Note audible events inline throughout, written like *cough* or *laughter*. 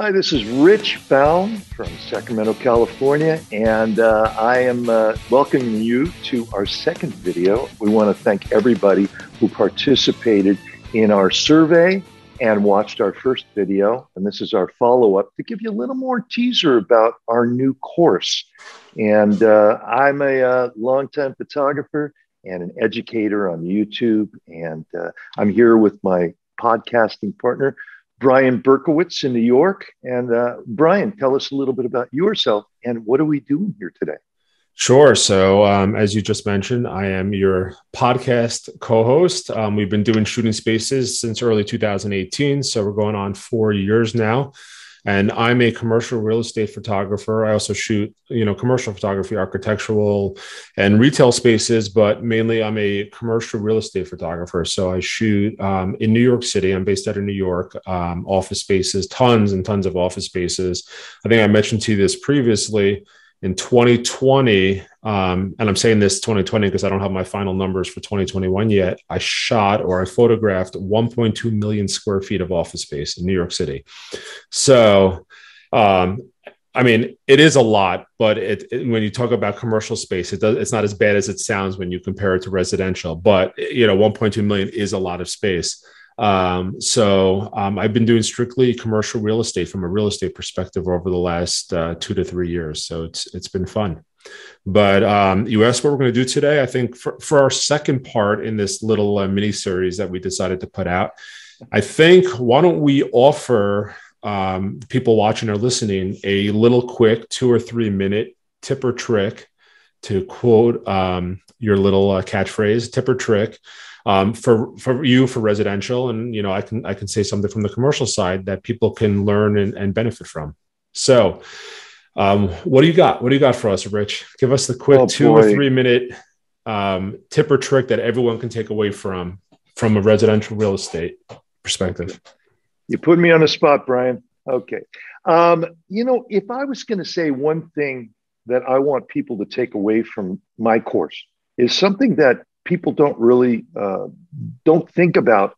Hi, this is Rich Baum from Sacramento, California, and uh, I am uh, welcoming you to our second video. We want to thank everybody who participated in our survey and watched our first video. And this is our follow up to give you a little more teaser about our new course. And uh, I'm a uh, longtime photographer and an educator on YouTube, and uh, I'm here with my podcasting partner. Brian Berkowitz in New York. And uh, Brian, tell us a little bit about yourself and what are we doing here today? Sure. So, um, as you just mentioned, I am your podcast co host. Um, we've been doing shooting spaces since early 2018. So, we're going on four years now and i'm a commercial real estate photographer. I also shoot you know commercial photography architectural and retail spaces but mainly i'm a commercial real estate photographer. So i shoot um, in new york city. I'm based out of new york um, office spaces tons and tons of office spaces. I think i mentioned to you this previously in 2020 um, and i'm saying this 2020 because i don't have my final numbers for 2021 yet i shot or i photographed 1.2 million square feet of office space in new york city. So um, i mean it is a lot but it, it, when you talk about commercial space it does, it's not as bad as it sounds when you compare it to residential but you know 1.2 million is a lot of space um, so um, I've been doing strictly commercial real estate from a real estate perspective over the last uh, two to three years. So it's it's been fun. But um, you asked what we're going to do today. I think for, for our second part in this little uh, mini series that we decided to put out, I think why don't we offer um, people watching or listening a little quick two or three minute tip or trick to quote um, your little uh, catchphrase, tip or trick um, for for you for residential, and you know I can I can say something from the commercial side that people can learn and, and benefit from. So, um, what do you got? What do you got for us, Rich? Give us the quick oh, two boy. or three minute um, tip or trick that everyone can take away from from a residential real estate perspective. You put me on the spot, Brian. Okay. Um, you know, if I was going to say one thing that I want people to take away from my course is something that people don't really uh, don't think about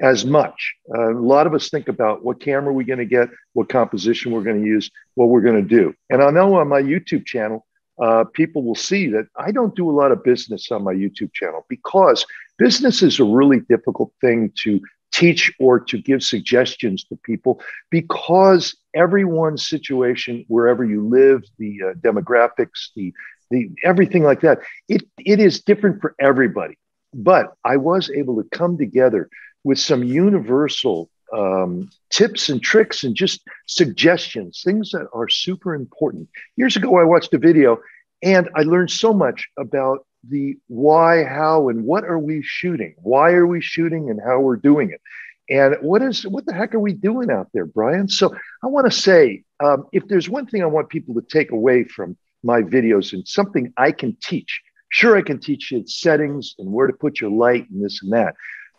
as much. Uh, a lot of us think about what camera we're going to get, what composition we're going to use, what we're going to do. And I know on my YouTube channel, uh, people will see that I don't do a lot of business on my YouTube channel because business is a really difficult thing to teach or to give suggestions to people because everyone's situation, wherever you live, the uh, demographics, the the everything like that. It it is different for everybody. But I was able to come together with some universal um, tips and tricks and just suggestions, things that are super important. Years ago, I watched a video and I learned so much about the why, how, and what are we shooting? Why are we shooting and how we're doing it? And what is what the heck are we doing out there, Brian? So I want to say, um, if there's one thing I want people to take away from my videos and something I can teach. Sure, I can teach you settings and where to put your light and this and that,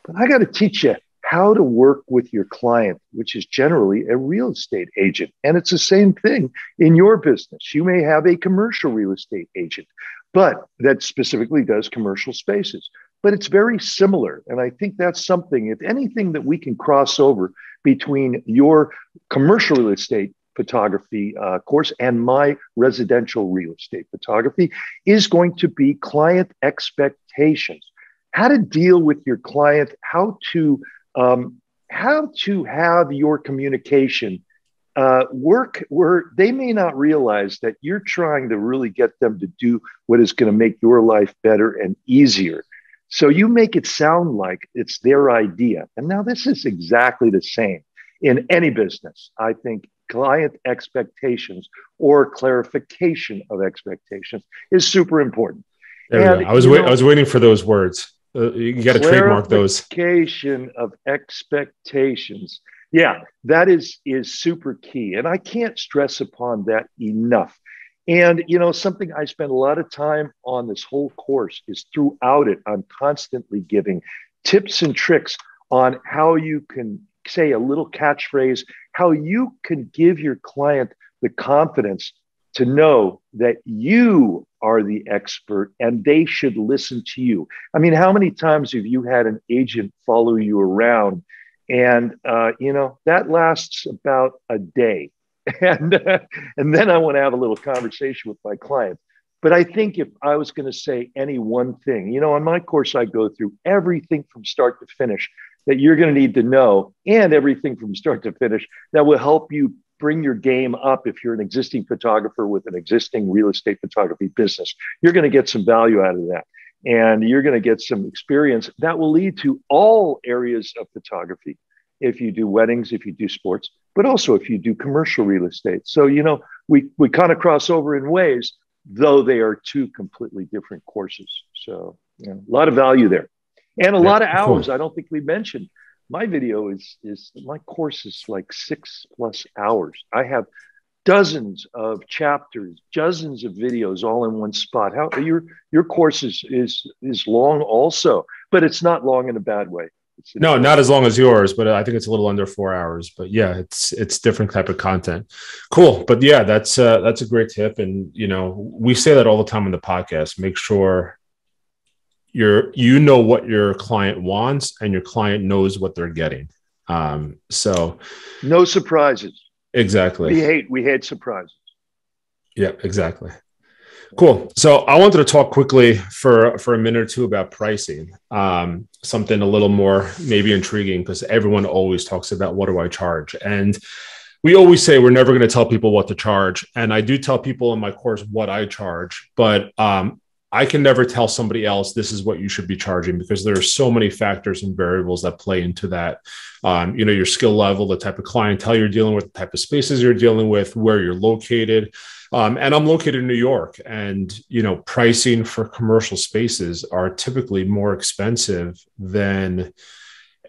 but I got to teach you how to work with your client, which is generally a real estate agent. And it's the same thing in your business. You may have a commercial real estate agent, but that specifically does commercial spaces. But it's very similar. And I think that's something, if anything, that we can cross over between your commercial real estate photography uh, course and my residential real estate photography is going to be client expectations how to deal with your client how to um, how to have your communication uh, work where they may not realize that you're trying to really get them to do what is going to make your life better and easier so you make it sound like it's their idea and now this is exactly the same in any business i think client expectations or clarification of expectations is super important. And, I was wait, know, I was waiting for those words. Uh, you got to trademark those. Clarification of expectations. Yeah, that is is super key, and I can't stress upon that enough. And you know, something I spend a lot of time on this whole course is throughout it. I'm constantly giving tips and tricks on how you can say a little catchphrase, how you can give your client the confidence to know that you are the expert and they should listen to you. I mean, how many times have you had an agent follow you around And, uh, you know, that lasts about a day. *laughs* And, uh, and then I want to have a little conversation with my client. But I think if I was going to say any one thing, you know, on my course, I go through everything from start to finish that you're going to need to know and everything from start to finish that will help you bring your game up if you're an existing photographer with an existing real estate photography business. You're going to get some value out of that and you're going to get some experience that will lead to all areas of photography if you do weddings if you do sports but also if you do commercial real estate. So you know we we kind of cross over in ways though they are two completely different courses. So you know, a lot of value there. And a yeah, lot of hours cool. i don't think we mentioned. My video is is my course is like six plus hours. I have dozens of chapters, dozens of videos all in one spot. How your your course is is is long also, but it's not long in a bad way. no, not as long as yours, but I think it's a little under four hours. But yeah, it's it's different type of content. Cool, but yeah, that's uh, that's a great tip, and you know we say that all the time on the podcast. Make sure you're you know what your client wants, and your client knows what they're getting. Um, so no surprises. Exactly. We hate we hate surprises. Yeah, exactly. Cool. So I wanted to talk quickly for for a minute or two about pricing. Um, something a little more maybe intriguing because everyone always talks about what do I charge, and we always say we're never going to tell people what to charge. And I do tell people in my course what I charge, but um, I can never tell somebody else this is what you should be charging because there are so many factors and variables that play into that. Um, you know, your skill level, the type of clientele you're dealing with, the type of spaces you're dealing with, where you're located. Um, and I'm located in New York, and you know, pricing for commercial spaces are typically more expensive than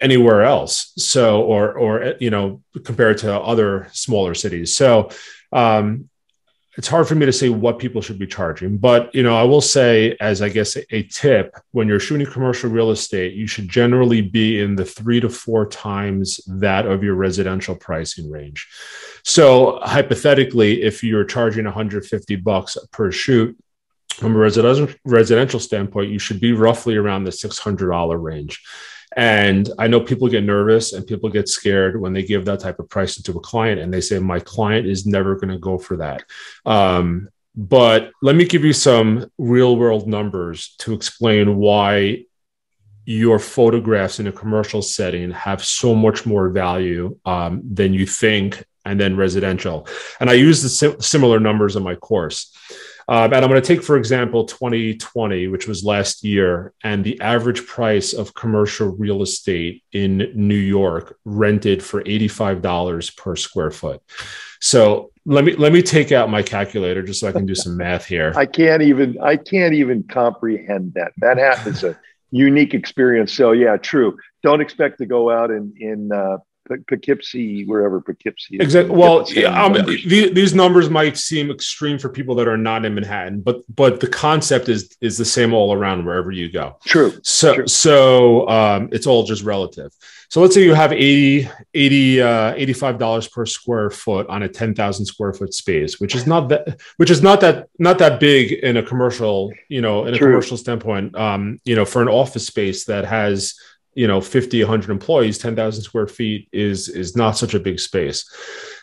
anywhere else. So, or or you know, compared to other smaller cities. So, um, it's hard for me to say what people should be charging but you know i will say as i guess a, tip when you're shooting commercial real estate you should generally be in the three to four times that of your residential pricing range. So hypothetically if you're charging 150 bucks per shoot from a residential residential standpoint you should be roughly around the $600 range and I know people get nervous and people get scared when they give that type of pricing to a client and they say, my client is never going to go for that. Um, but let me give you some real world numbers to explain why your photographs in a commercial setting have so much more value um, than you think and then residential. And I use the sim- similar numbers in my course. Um, and I'm going to take, for example, 2020, which was last year, and the average price of commercial real estate in New York rented for $85 per square foot. So let me let me take out my calculator just so I can do some math here. *laughs* I can't even I can't even comprehend that. Manhattan is a unique experience. So yeah, true. Don't expect to go out in in uh, Poughkeepsie, wherever Poughkeepsie. Exactly. Well, yeah, um, these, these numbers might seem extreme for people that are not in Manhattan, but but the concept is is the same all around wherever you go. True. So True. so um, it's all just relative. So let's say you have 80, 80 uh, $85 per square foot on a 10,000 square foot space, which is not that, which is not that, not that big in a commercial, you know, in a True. commercial standpoint, um, you know, for an office space that has you know 50 100 employees 10,000 square feet is is not such a big space.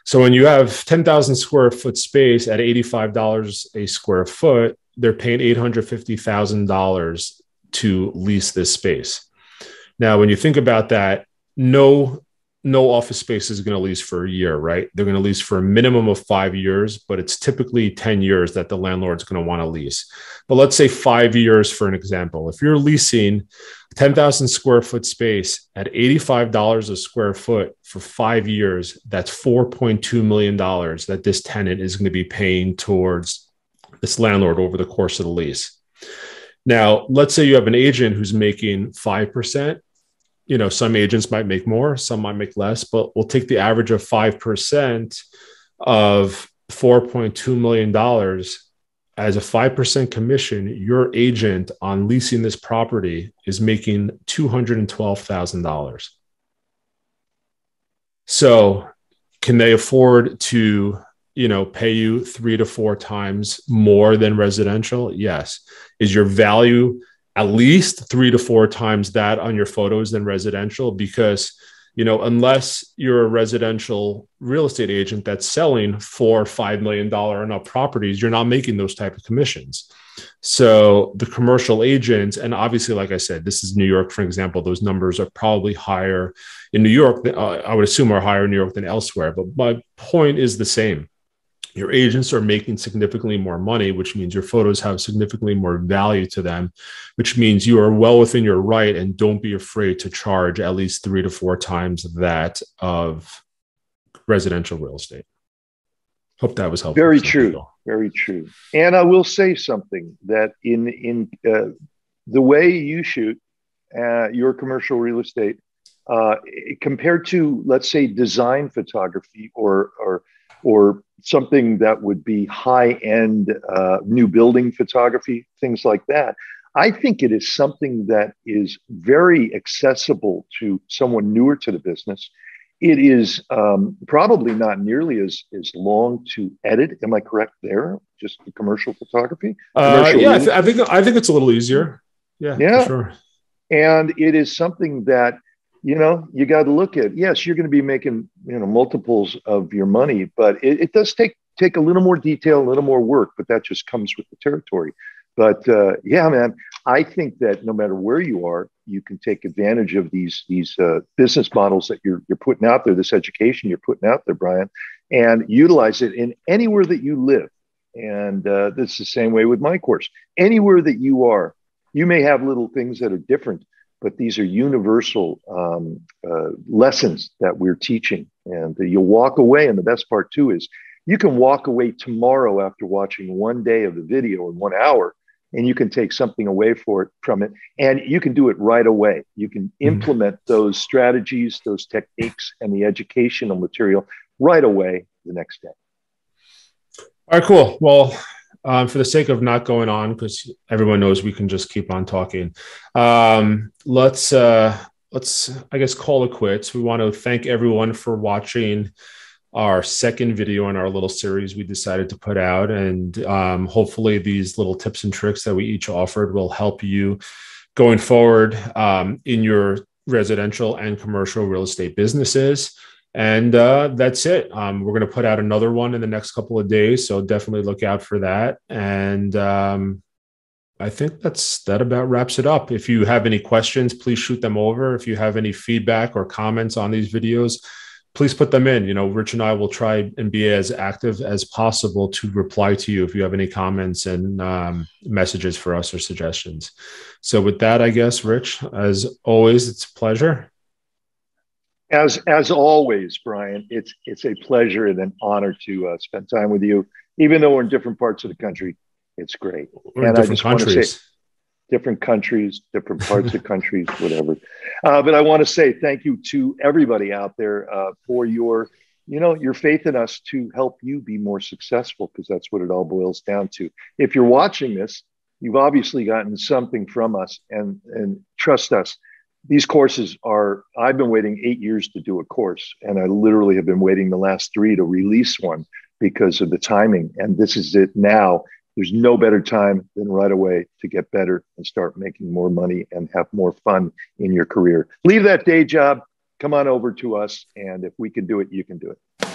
So when you have 10,000 square foot space at $85 a square foot they're paying $850,000 to lease this space. Now when you think about that no no office space is going to lease for a year, right? They're going to lease for a minimum of five years, but it's typically 10 years that the landlord's going to want to lease. But let's say five years for an example. If you're leasing 10,000 square foot space at $85 a square foot for five years, that's $4.2 million that this tenant is going to be paying towards this landlord over the course of the lease. Now, let's say you have an agent who's making 5% you know, some agents might make more, some might make less, but we'll take the average of 5% of $4.2 million as a 5% commission. Your agent on leasing this property is making $212,000. So, can they afford to you know pay you three to four times more than residential yes is your value at least three to four times that on your photos than residential because you know, unless you're a residential real estate agent that's selling four, five million dollar and up properties, you're not making those type of commissions. So the commercial agents, and obviously, like I said, this is New York, for example, those numbers are probably higher in New York. Uh, I would assume are higher in New York than elsewhere. But my point is the same your agents are making significantly more money, which means your photos have significantly more value to them, which means you are well within your right and don't be afraid to charge at least three to four times that of residential real estate. Hope that was helpful. Very true. People. Very true. And I will say something that in in uh, the way you shoot uh, your commercial real estate uh, compared to let's say design photography or or or something that would be high end uh, new building photography, things like that. I think it is something that is very accessible to someone newer to the business. It is um, probably not nearly as, as long to edit. Am I correct there? Just the commercial photography. Uh, commercial yeah, I, th- I, think I think it's a little easier. Yeah, yeah, sure. And it is something that you know you got to look at yes you're going to be making you know multiples of your money but it, it, does take take a little more detail a little more work but that just comes with the territory. But uh, yeah man i think that no matter where you are you can take advantage of these these uh, business models that you're, you're putting out there this education you're putting out there brian and utilize it in anywhere that you live. And uh, this is the same way with my course. Anywhere that you are you may have little things that are different but these are universal um, uh, lessons that we're teaching. And you'll walk away. And the best part, too, is you can walk away tomorrow after watching one day of the video in one hour, and you can take something away for it, from it. And you can do it right away. You can mm-hmm. implement those strategies, those techniques, and the educational material right away the next day. All right, cool. Well, um, for the sake of not going on, because everyone knows we can just keep on talking. Um, let's uh, let's I guess call it quits. We want to thank everyone for watching our second video in our little series we decided to put out, and um, hopefully these little tips and tricks that we each offered will help you going forward um, in your residential and commercial real estate businesses. And uh, that's it. Um, we're going to put out another one in the next couple of days, so definitely look out for that. And um, I think that's that about wraps it up. If you have any questions, please shoot them over. If you have any feedback or comments on these videos, please put them in. You know, Rich and I will try and be as active as possible to reply to you if you have any comments and um, messages for us or suggestions. So, with that, I guess, Rich, as always, it's a pleasure. As as always, Brian, it's it's a pleasure and an honor to uh, spend time with you. Even though we're in different parts of the country, it's great. We're and I just countries. want to say different countries, different parts of *laughs* countries, whatever. Uh, but I want to say thank you to everybody out there uh, for your, you know, your faith in us to help you be more successful because that's what it all boils down to. If you're watching this, you've obviously gotten something from us, and and trust us these courses are i've been waiting eight years to do a course and i literally have been waiting the last three to release one because of the timing. And this is it now. There's no better time than right away to get better and start making more money and have more fun in your career. Leave that day job. Come on over to us and if we can do it you can do it